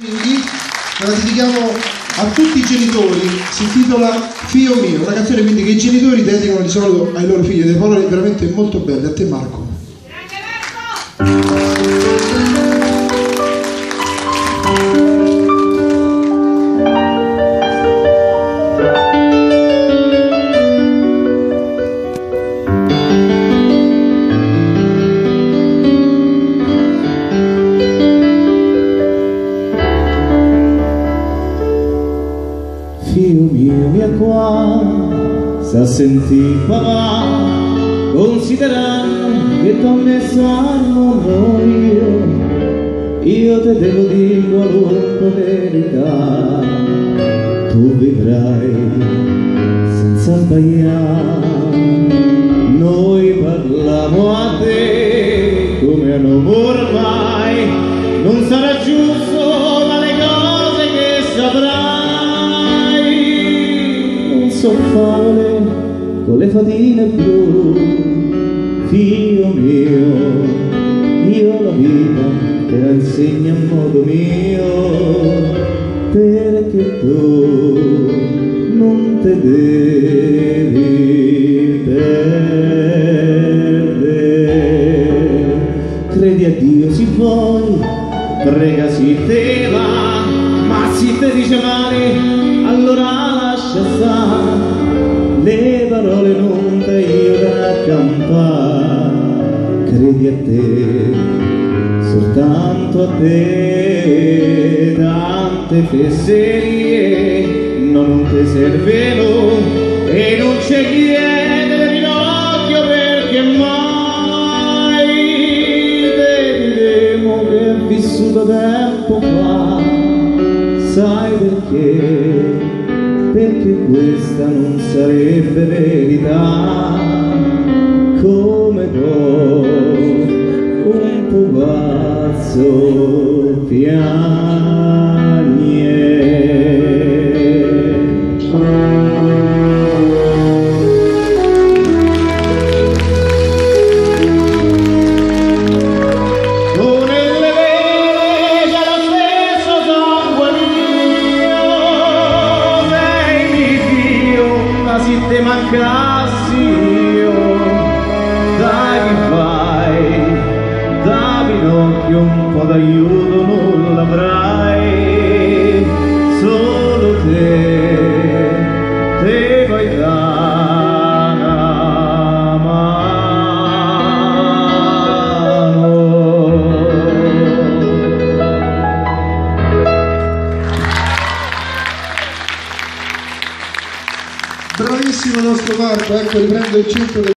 Quindi la dedichiamo a tutti i genitori, si intitola Figlio mio, una canzone quindi che i genitori dedicano di solito ai loro figli, delle parole veramente molto belle. A te Marco. Sa sentì papà, considerando che t'ho messo mondo io, io te devo dire qualunque verità, tu vivrai senza sbagliare, noi parliamo a te come a noi ormai, non sarà giusto non so fare con le fatine blu. Figlio mio io la vita te la insegno a modo mio perché tu non te devi perdere. Credi a Dio si vuoi prega si te va ma si te dice male allora lascia credi a te soltanto a te. Tante fesserie non ti servono e non c'è chiedere ginocchio perché mai te diremo che è vissuto tempo fa. Sai perché? Perché questa non sarebbe verità. Come un pupazzo piano. Po' d'aiuto non l'avrai Solo te, te vuoi dare una mano. Bravissimo il nostro Marco, ecco riprendo il centro del